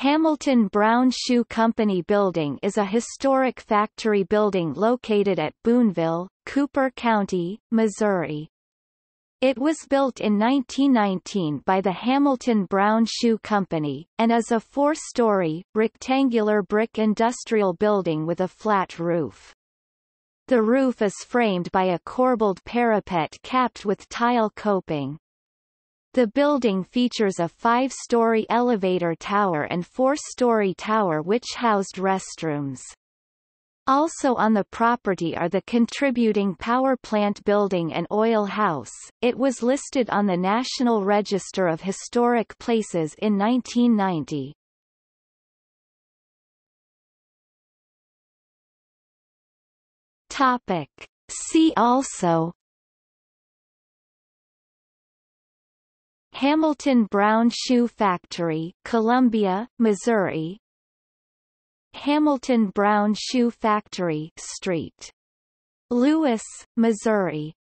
Hamilton Brown Shoe Company Building is a historic factory building located at Boonville, Cooper County, Missouri. It was built in 1919 by the Hamilton Brown Shoe Company, and is a four-story, rectangular brick industrial building with a flat roof. The roof is framed by a corbelled parapet capped with tile coping. The building features a five-story elevator tower and four-story tower which housed restrooms. Also on the property are the contributing power plant building and oil house. It was listed on the National Register of Historic Places in 1990. Topic. See also Hamilton Brown Shoe Factory, Columbia, Missouri. Hamilton Brown Shoe Factory Street. Louis, Missouri.